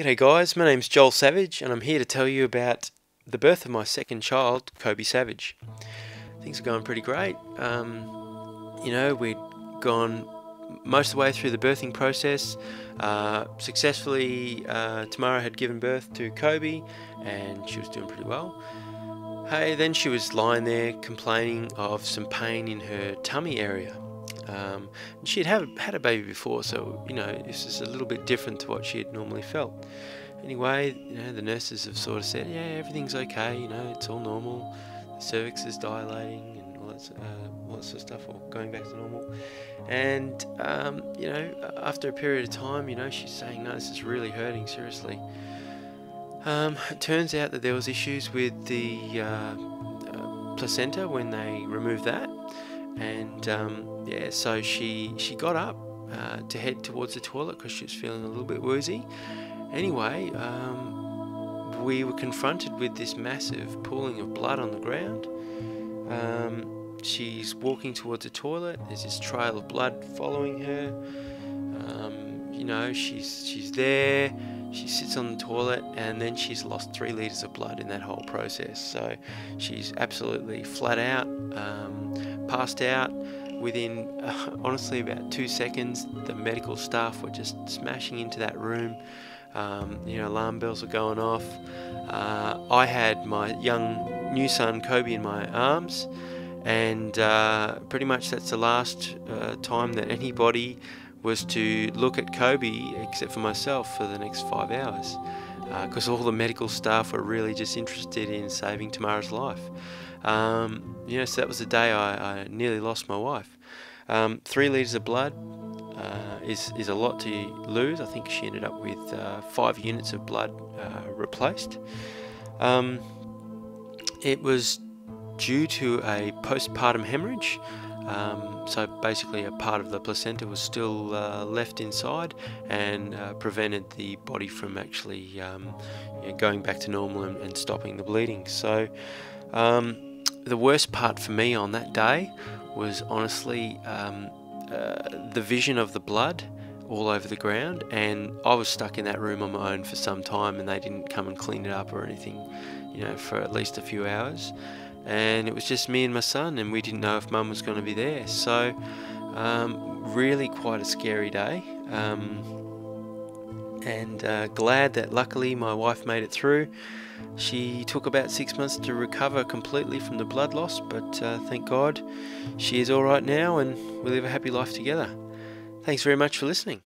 G'day guys, my name's Joel Savage and I'm here to tell you about the birth of my second child, Kobe Savage. Things are going pretty great. Um, you know, we'd gone most of the way through the birthing process. Uh, successfully, uh, Tamara had given birth to Kobe and she was doing pretty well. Hey, then she was lying there complaining of some pain in her tummy area. Um, she'd have, had a baby before, so you know this is a little bit different to what she had normally felt. Anyway, you know the nurses have sort of said, yeah, everything's okay. You know, it's all normal. The cervix is dilating and all that, uh, all that sort of stuff, or going back to normal. And um, you know, after a period of time, you know, she's saying, no, this is really hurting seriously. Um, it turns out that there was issues with the uh, uh, placenta when they removed that, and um, yeah, so she she got up uh, to head towards the toilet because she was feeling a little bit woozy. Anyway, um, we were confronted with this massive pooling of blood on the ground. Um, she's walking towards the toilet. There's this trail of blood following her. Um, you know, she's she's there. She sits on the toilet and then she's lost three litres of blood in that whole process. So she's absolutely flat out, um, passed out. Within uh, honestly about two seconds, the medical staff were just smashing into that room. Um, you know, alarm bells were going off. Uh, I had my young new son Kobe in my arms, and uh, pretty much that's the last uh, time that anybody was to look at Kobe, except for myself, for the next five hours. Because uh, all the medical staff were really just interested in saving Tamara's life. Um, you know, so that was the day I, I nearly lost my wife. Um, three litres of blood uh, is, is a lot to lose. I think she ended up with uh, five units of blood uh, replaced. Um, it was due to a postpartum hemorrhage. Um, so basically, a part of the placenta was still uh, left inside and uh, prevented the body from actually um, you know, going back to normal and, and, stopping the bleeding. So, um, the worst part for me on that day was honestly um, uh, the vision of the blood all over the ground, and I was stuck in that room on my own for some time, and they didn't come and clean it up or anything, you know, for at least a few hours and it was just me and my son, and we didn't know if mum was going to be there. So, um, really quite a scary day. Um, and uh, glad that luckily my wife made it through. She took about six months to recover completely from the blood loss, but uh, thank God she is all right now and we live a happy life together. Thanks very much for listening.